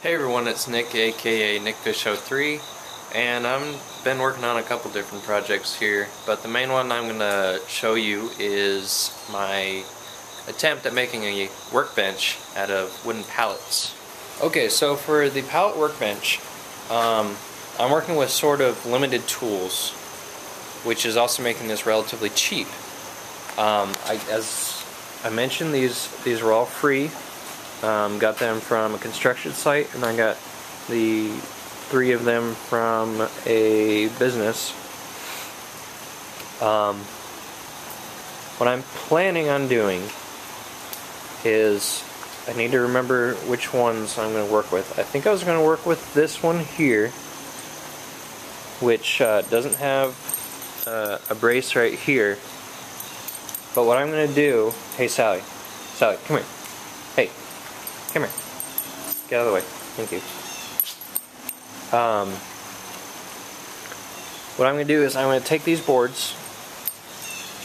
Hey everyone, it's Nick aka NickFish03 and I've been working on a couple different projects here but the main one I'm going to show you is my attempt at making a workbench out of wooden pallets. Okay, so for the pallet workbench um, I'm working with sort of limited tools which is also making this relatively cheap. Um, I, as I mentioned, these these were all free um, got them from a construction site, and I got the three of them from a business. Um, what I'm planning on doing is I need to remember which ones I'm going to work with. I think I was going to work with this one here, which uh, doesn't have uh, a brace right here. But what I'm going to do, hey Sally, Sally, come here. Hey, Come here. Get out of the way. Thank you. Um, what I'm going to do is I'm going to take these boards.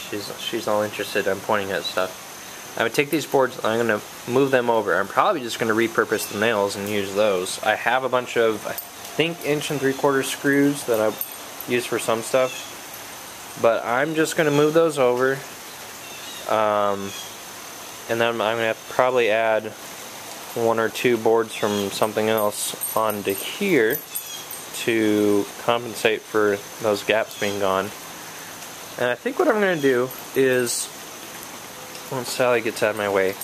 She's, she's all interested. I'm pointing at stuff. I'm going to take these boards I'm going to move them over. I'm probably just going to repurpose the nails and use those. I have a bunch of, I think, inch and three quarter screws that I use for some stuff. But I'm just going to move those over. Um, and then I'm going to probably add one or two boards from something else onto here to compensate for those gaps being gone. And I think what I'm going to do is, once Sally gets out of my way,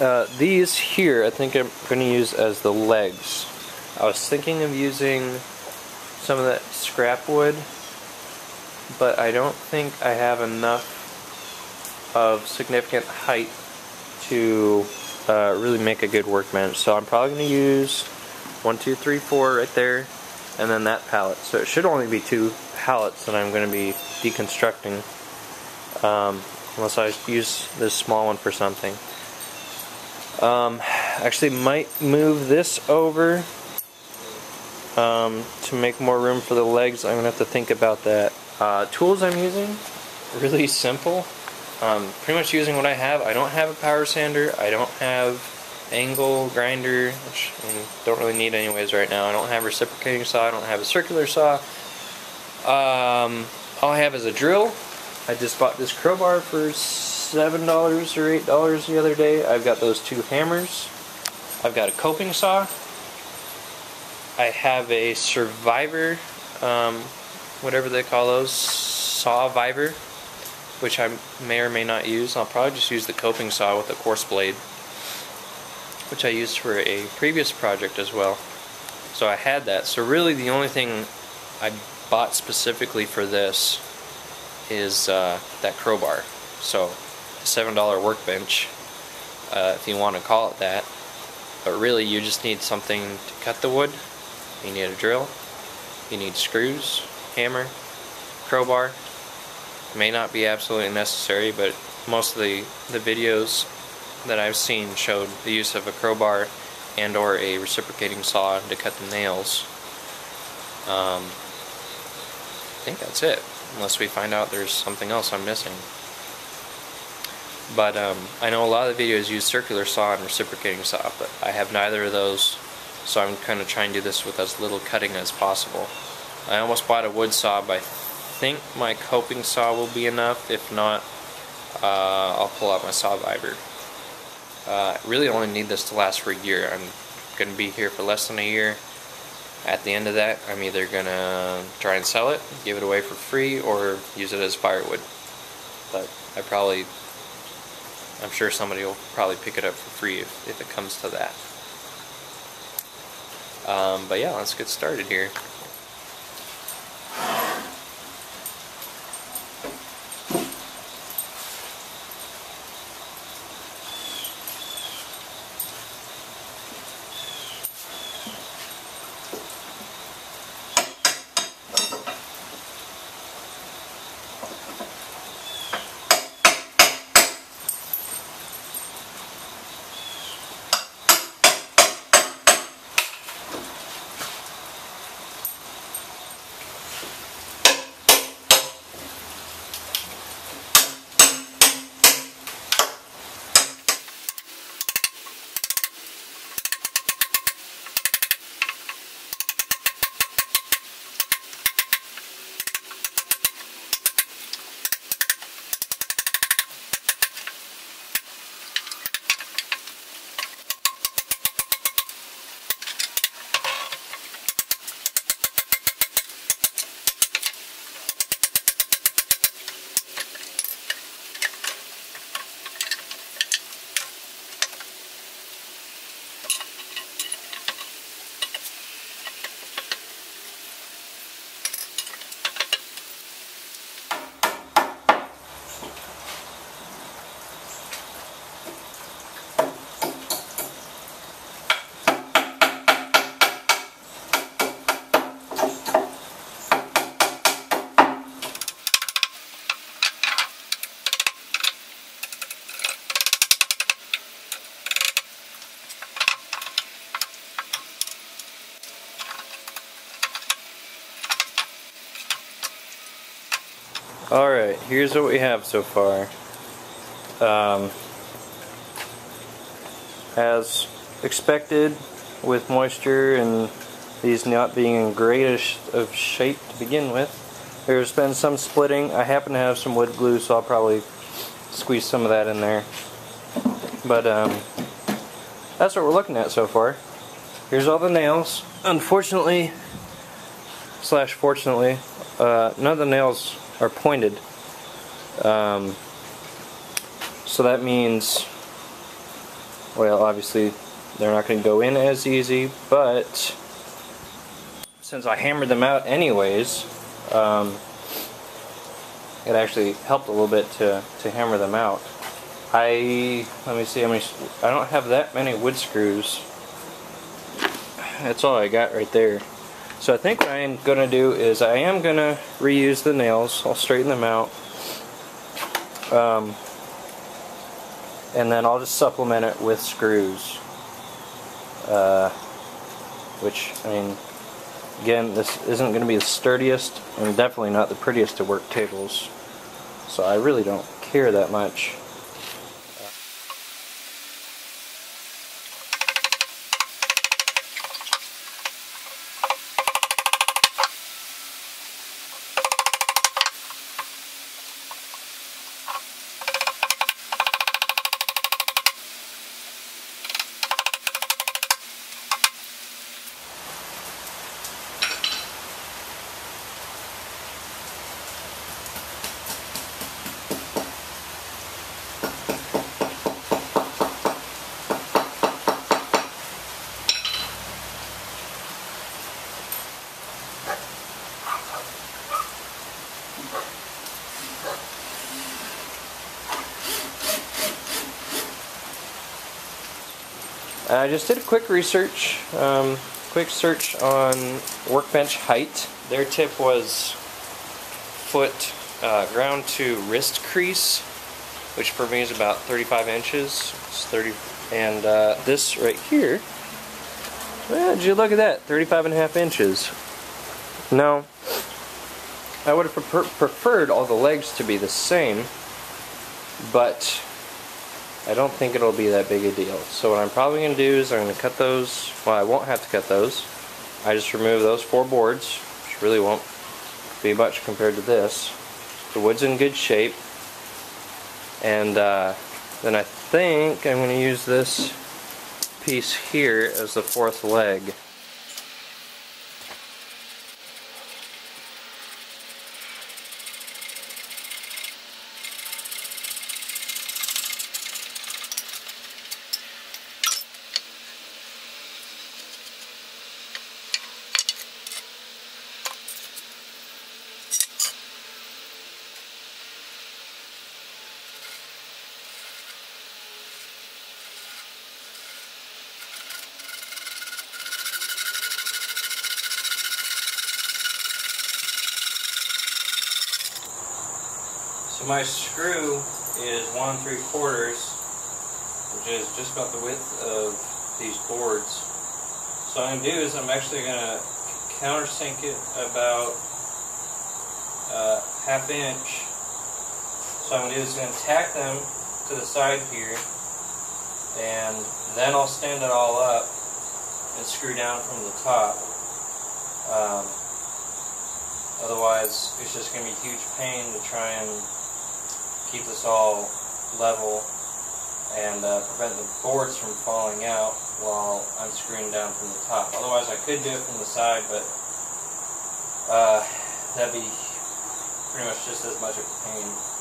uh, these here I think I'm going to use as the legs. I was thinking of using some of that scrap wood, but I don't think I have enough of significant height to uh, really make a good workbench. So I'm probably going to use one, two, three, four right there, and then that pallet. So it should only be two pallets that I'm going to be deconstructing, um, unless I use this small one for something. Um, actually, might move this over um, to make more room for the legs. I'm going to have to think about that. Uh, tools I'm using, really simple. Um, pretty much using what I have. I don't have a power sander. I don't have angle grinder, which I don't really need anyways right now. I don't have reciprocating saw. I don't have a circular saw. Um, all I have is a drill. I just bought this crowbar for seven dollars or eight dollars the other day. I've got those two hammers. I've got a coping saw. I have a survivor, um, whatever they call those, Sawvivor which I may or may not use. I'll probably just use the coping saw with a coarse blade, which I used for a previous project as well. So I had that. So really the only thing I bought specifically for this is uh, that crowbar. So $7 workbench, uh, if you want to call it that. But really you just need something to cut the wood. You need a drill. You need screws, hammer, crowbar, may not be absolutely necessary, but most of the, the videos that I've seen showed the use of a crowbar and or a reciprocating saw to cut the nails. Um, I think that's it, unless we find out there's something else I'm missing. But um, I know a lot of the videos use circular saw and reciprocating saw, but I have neither of those, so I'm kind of trying to do this with as little cutting as possible. I almost bought a wood saw, but think my coping saw will be enough. If not, uh, I'll pull out my Sawvivor. Uh, I really only need this to last for a year. I'm going to be here for less than a year. At the end of that, I'm either going to try and sell it, give it away for free, or use it as firewood. But I probably, I'm sure somebody will probably pick it up for free if, if it comes to that. Um, but yeah, let's get started here. Alright, here's what we have so far. Um, as expected, with moisture and these not being in greatest of shape to begin with, there's been some splitting. I happen to have some wood glue, so I'll probably squeeze some of that in there. But um, that's what we're looking at so far. Here's all the nails. Unfortunately, slash fortunately, uh, none of the nails are pointed. Um, so that means, well, obviously they're not going to go in as easy, but since I hammered them out anyways, um, it actually helped a little bit to, to hammer them out. I, let me see how many, I don't have that many wood screws. That's all I got right there. So I think what I'm going to do is I am going to reuse the nails. I'll straighten them out. Um, and then I'll just supplement it with screws. Uh, which, I mean, again, this isn't going to be the sturdiest and definitely not the prettiest to work tables. So I really don't care that much. I just did a quick research, um, quick search on workbench height. Their tip was foot uh, ground to wrist crease, which for me is about 35 inches. It's 30, and uh, this right here, well, did you look at that? 35 and a half inches. Now, I would have prefer preferred all the legs to be the same, but I don't think it'll be that big a deal. So what I'm probably going to do is I'm going to cut those, well I won't have to cut those. I just remove those four boards, which really won't be much compared to this. The wood's in good shape. And uh, then I think I'm going to use this piece here as the fourth leg. My screw is one and three quarters, which is just about the width of these boards. So what I'm going to do is I'm actually going to countersink it about uh, half inch. So I'm going to do is going to tack them to the side here, and then I'll stand it all up and screw down from the top. Um, otherwise, it's just going to be a huge pain to try and keep this all level and uh, prevent the boards from falling out while unscrewing down from the top. Otherwise I could do it from the side, but uh, that'd be pretty much just as much of a pain.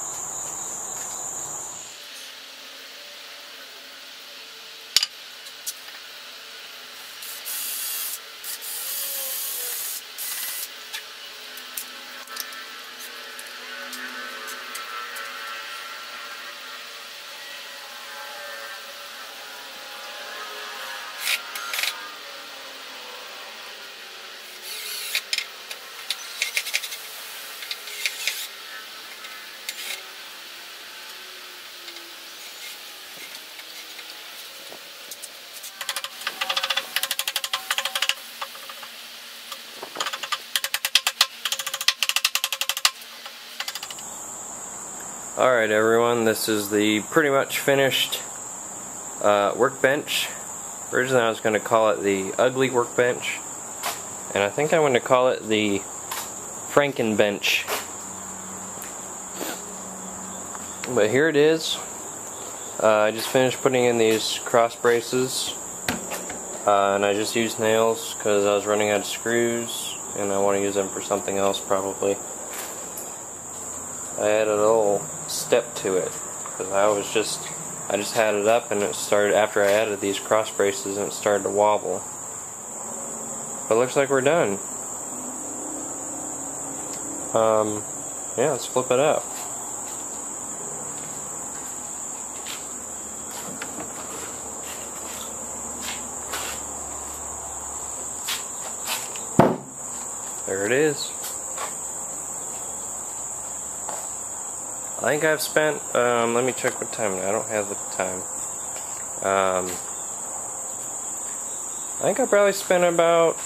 Alright everyone, this is the pretty much finished uh, workbench. Originally I was going to call it the ugly workbench. And I think I'm going to call it the Frankenbench. But here it is. Uh, I just finished putting in these cross braces. Uh, and I just used nails because I was running out of screws. And I want to use them for something else probably. I added a little step to it because I was just I just had it up and it started after I added these cross braces and it started to wobble. But looks like we're done. Um, yeah, let's flip it up. There it is. I think I've spent, um, let me check what time, I don't have the time. Um, I think I probably spent about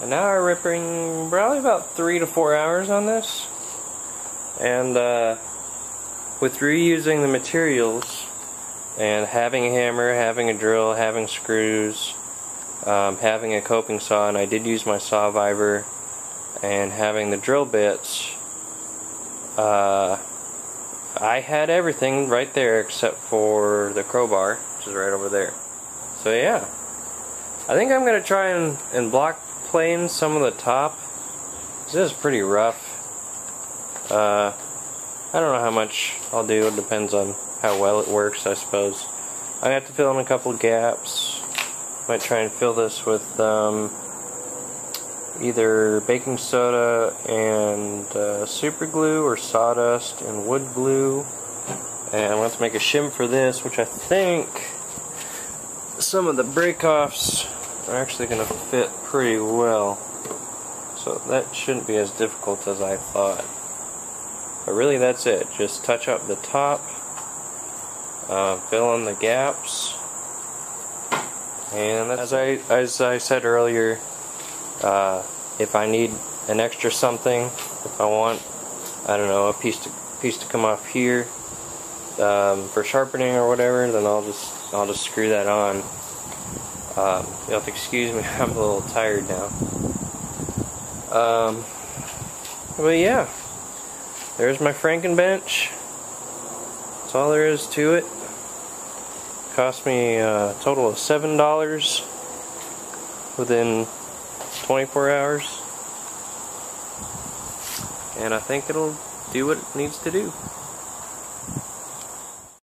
an hour ripping, probably about three to four hours on this. And, uh, with reusing the materials and having a hammer, having a drill, having screws, um, having a coping saw, and I did use my Sawvivor, and having the drill bits, uh, I had everything right there except for the crowbar, which is right over there. So yeah, I think I'm gonna try and, and block plane some of the top. This is pretty rough. Uh, I don't know how much I'll do. It depends on how well it works, I suppose. I have to fill in a couple gaps. Might try and fill this with um, either baking soda and uh, super glue or sawdust and wood glue. And let's make a shim for this, which I think some of the break-offs are actually going to fit pretty well. So that shouldn't be as difficult as I thought. But really that's it. Just touch up the top, uh, fill in the gaps, and as I, as I said earlier, uh, if I need an extra something, if I want, I don't know, a piece to piece to come off here um, for sharpening or whatever, then I'll just I'll just screw that on. Um, you'll have to excuse me, I'm a little tired now. Um, but yeah, there's my Frankenbench. That's all there is to it. Cost me a total of seven dollars within 24 hours. And I think it'll do what it needs to do.